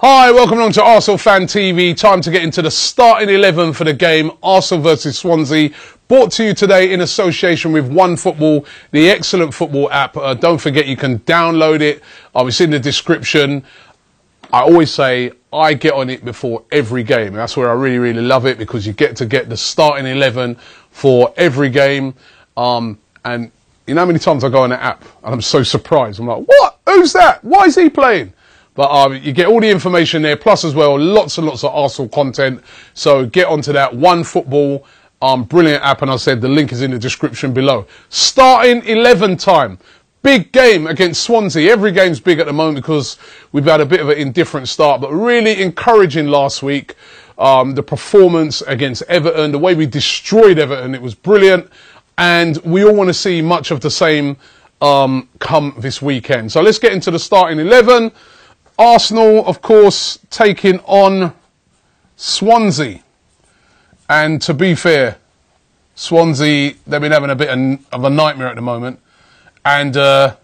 Hi, welcome along to Arsenal Fan TV. Time to get into the starting 11 for the game Arsenal versus Swansea. Brought to you today in association with One Football, the excellent football app. Uh, don't forget you can download it. Uh, it's in the description. I always say I get on it before every game. That's where I really, really love it because you get to get the starting 11 for every game. Um, and you know how many times I go on the app and I'm so surprised. I'm like, what? Who's that? Why is he playing? But um, you get all the information there, plus as well, lots and lots of Arsenal content. So get onto that One Football, um, brilliant app, and I said the link is in the description below. Starting 11 time. Big game against Swansea. Every game's big at the moment because we've had a bit of an indifferent start, but really encouraging last week. Um, the performance against Everton, the way we destroyed Everton, it was brilliant. And we all want to see much of the same um, come this weekend. So let's get into the starting 11. Arsenal, of course, taking on Swansea. And to be fair, Swansea, they've been having a bit of a nightmare at the moment. And uh,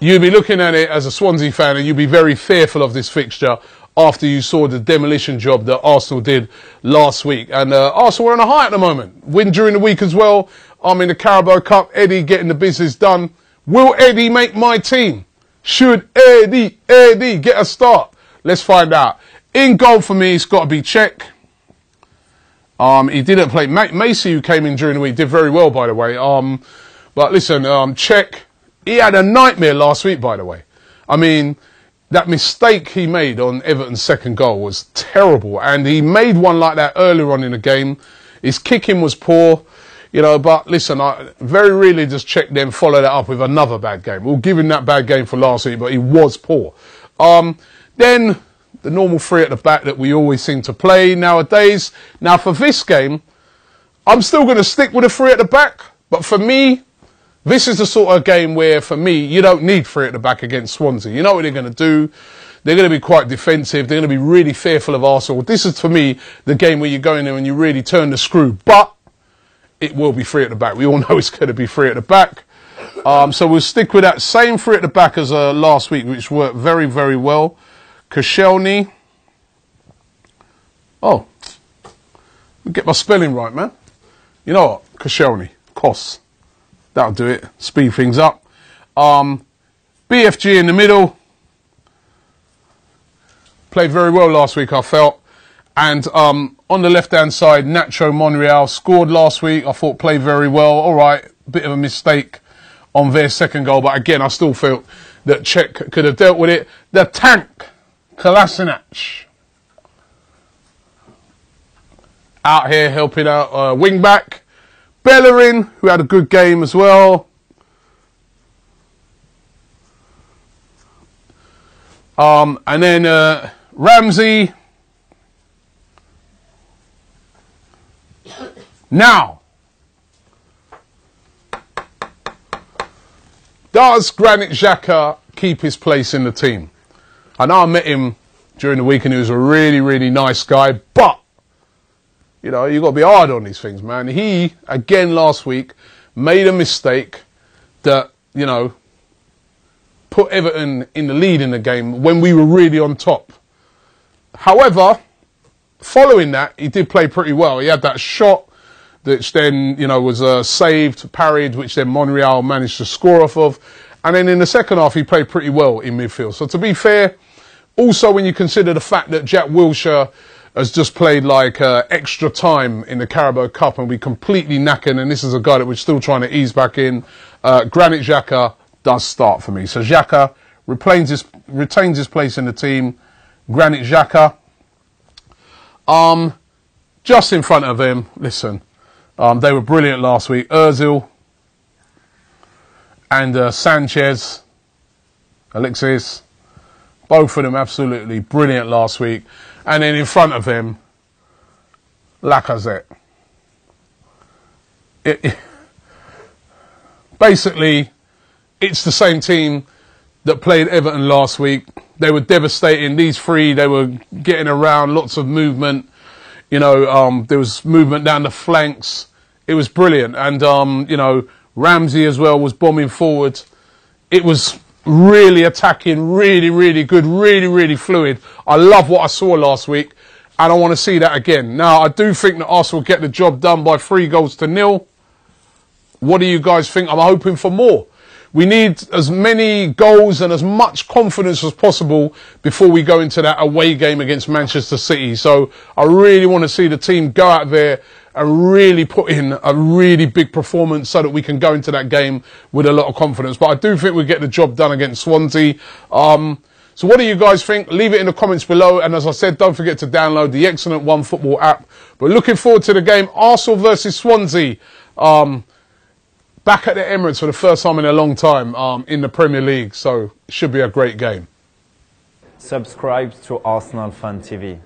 you'd be looking at it as a Swansea fan and you'd be very fearful of this fixture after you saw the demolition job that Arsenal did last week. And uh, Arsenal are on a high at the moment. Win during the week as well. I'm in the Carabao Cup. Eddie getting the business done. Will Eddie make my team? Should AD, AD get a start? Let's find out. In goal for me, it's got to be Cech. Um, he didn't play. Macey, who came in during the week, did very well, by the way. Um, but listen, um, Cech, he had a nightmare last week, by the way. I mean, that mistake he made on Everton's second goal was terrible, and he made one like that earlier on in the game. His kicking was poor. You know, but listen, I very rarely just Cech them, follow that up with another bad game. We'll give him that bad game for last week, but he was poor. Um, then the normal three at the back that we always seem to play nowadays. Now for this game, I'm still going to stick with the three at the back, but for me, this is the sort of game where, for me, you don't need three at the back against Swansea. You know what they're going to do. They're going to be quite defensive. They're going to be really fearful of Arsenal. This is, for me, the game where you go in there and you really turn the screw. But it will be free at the back. We all know it's going to be free at the back. Um, so we'll stick with that same free at the back as uh, last week, which worked very, very well. Koscielny. Oh, get my spelling right, man. You know what? Koscielny. Kos. That'll do it. Speed things up. Um, BFG in the middle. Played very well last week, I felt. And um, on the left hand side, Nacho Monreal scored last week. I thought played very well. All right, bit of a mistake on their second goal, but again, I still felt that Cech could have dealt with it. The tank, Kolasinac, out here helping out uh, wing back. Bellerin, who had a good game as well. Um, and then uh, Ramsey Now, does Granit Xhaka keep his place in the team? I know I met him during the week and he was a really, really nice guy, but, you know, you've got to be hard on these things, man. He, again last week, made a mistake that, you know, put Everton in the lead in the game when we were really on top. However, following that, he did play pretty well. He had that shot which then, you know, was uh, saved, parried, which then Monreal managed to score off of. And then in the second half, he played pretty well in midfield. So to be fair, also when you consider the fact that Jack Wilshere has just played like uh, extra time in the Carabao Cup and we completely knackered, and this is a guy that we're still trying to ease back in. Uh, Granit Xhaka does start for me. So Xhaka retains his, retains his place in the team. Granit Xhaka. Um, just in front of him, listen, um, they were brilliant last week. Ozil and uh, Sanchez, Alexis, both of them absolutely brilliant last week. And then in front of him, Lacazette. It, it, basically, it's the same team that played Everton last week. They were devastating. These three, they were getting around, lots of movement. You know, um, there was movement down the flanks. It was brilliant. And, um, you know, Ramsey as well was bombing forward. It was really attacking, really, really good, really, really fluid. I love what I saw last week, and I want to see that again. Now, I do think that Arsenal get the job done by three goals to nil. What do you guys think? I'm hoping for more. We need as many goals and as much confidence as possible before we go into that away game against Manchester City. So I really want to see the team go out there and really put in a really big performance so that we can go into that game with a lot of confidence. But I do think we get the job done against Swansea. Um, so what do you guys think? Leave it in the comments below. And as I said, don't forget to download the excellent One Football app. But looking forward to the game, Arsenal versus Swansea. Um, back at the Emirates for the first time in a long time um, in the Premier League. So it should be a great game. Subscribe to Arsenal Fan TV.